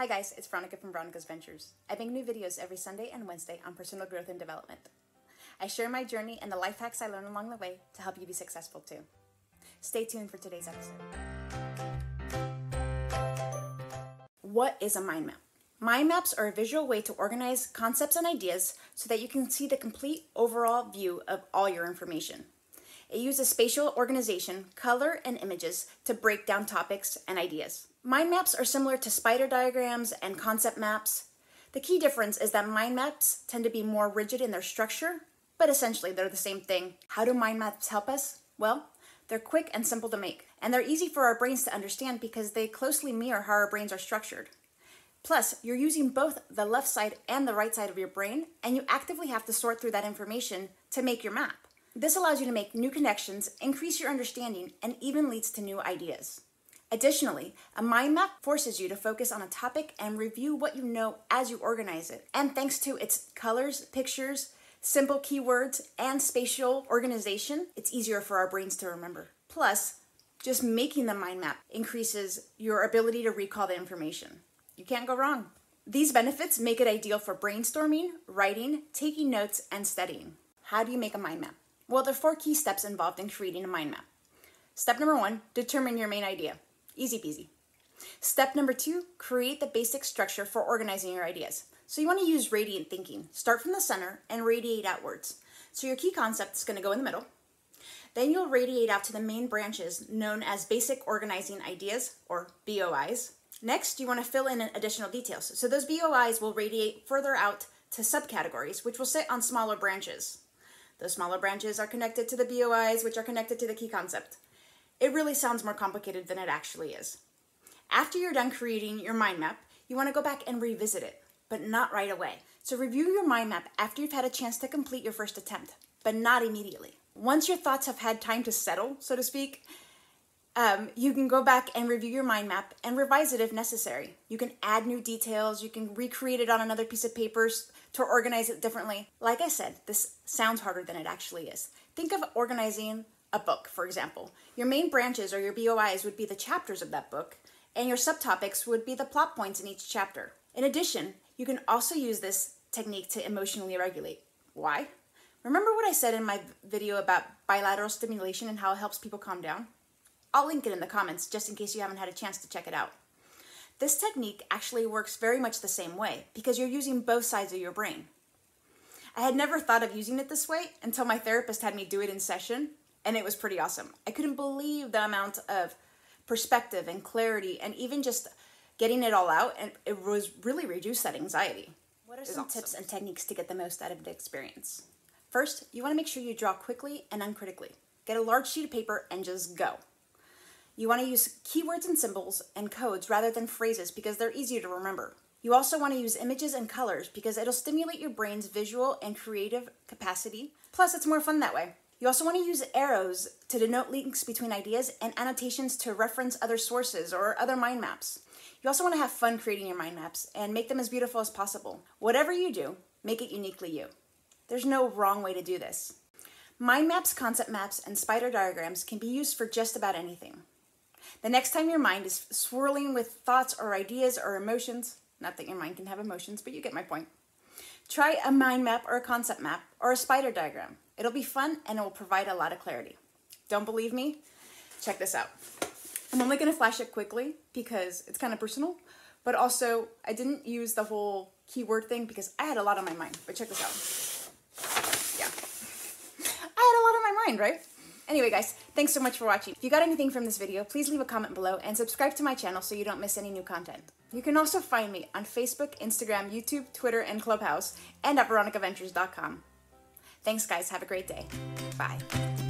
Hi guys, it's Veronika from Veronika's Ventures. I make new videos every Sunday and Wednesday on personal growth and development. I share my journey and the life hacks I learn along the way to help you be successful too. Stay tuned for today's episode. What is a mind map? Mind maps are a visual way to organize concepts and ideas so that you can see the complete overall view of all your information. It uses spatial organization, color, and images to break down topics and ideas. Mind maps are similar to spider diagrams and concept maps. The key difference is that mind maps tend to be more rigid in their structure, but essentially they're the same thing. How do mind maps help us? Well, they're quick and simple to make, and they're easy for our brains to understand because they closely mirror how our brains are structured. Plus, you're using both the left side and the right side of your brain, and you actively have to sort through that information to make your map. This allows you to make new connections, increase your understanding, and even leads to new ideas. Additionally, a mind map forces you to focus on a topic and review what you know as you organize it. And thanks to its colors, pictures, simple keywords, and spatial organization, it's easier for our brains to remember. Plus, just making the mind map increases your ability to recall the information. You can't go wrong. These benefits make it ideal for brainstorming, writing, taking notes, and studying. How do you make a mind map? Well, there are four key steps involved in creating a mind map. Step number one determine your main idea. Easy peasy. Step number two, create the basic structure for organizing your ideas. So you want to use radiant thinking. Start from the center and radiate outwards. So your key concept is going to go in the middle. Then you'll radiate out to the main branches known as basic organizing ideas or BOIs. Next, you want to fill in additional details. So those BOIs will radiate further out to subcategories, which will sit on smaller branches. Those smaller branches are connected to the BOIs, which are connected to the key concept. It really sounds more complicated than it actually is. After you're done creating your mind map, you want to go back and revisit it, but not right away. So review your mind map after you've had a chance to complete your first attempt, but not immediately. Once your thoughts have had time to settle, so to speak, um, you can go back and review your mind map and revise it if necessary. You can add new details, you can recreate it on another piece of paper to organize it differently. Like I said, this sounds harder than it actually is. Think of organizing a book, for example. Your main branches or your BOIs would be the chapters of that book, and your subtopics would be the plot points in each chapter. In addition, you can also use this technique to emotionally regulate. Why? Remember what I said in my video about bilateral stimulation and how it helps people calm down? I'll link it in the comments just in case you haven't had a chance to check it out. This technique actually works very much the same way because you're using both sides of your brain. I had never thought of using it this way until my therapist had me do it in session, and it was pretty awesome. I couldn't believe the amount of perspective and clarity and even just getting it all out and it was really reduced that anxiety. What are some awesome. tips and techniques to get the most out of the experience? First, you want to make sure you draw quickly and uncritically. Get a large sheet of paper and just go. You want to use keywords and symbols and codes rather than phrases because they're easier to remember. You also want to use images and colors because it'll stimulate your brain's visual and creative capacity. Plus, it's more fun that way. You also want to use arrows to denote links between ideas and annotations to reference other sources or other mind maps. You also want to have fun creating your mind maps and make them as beautiful as possible. Whatever you do, make it uniquely you. There's no wrong way to do this. Mind maps, concept maps, and spider diagrams can be used for just about anything. The next time your mind is swirling with thoughts or ideas or emotions, not that your mind can have emotions, but you get my point. Try a mind map or a concept map or a spider diagram. It'll be fun and it will provide a lot of clarity. Don't believe me? Check this out. I'm only going to flash it quickly because it's kind of personal, but also I didn't use the whole keyword thing because I had a lot on my mind. But check this out. Yeah. I had a lot on my mind, right? Anyway, guys, thanks so much for watching. If you got anything from this video, please leave a comment below and subscribe to my channel so you don't miss any new content. You can also find me on Facebook, Instagram, YouTube, Twitter, and Clubhouse, and at veronikaventures.com. Thanks, guys. Have a great day. Bye.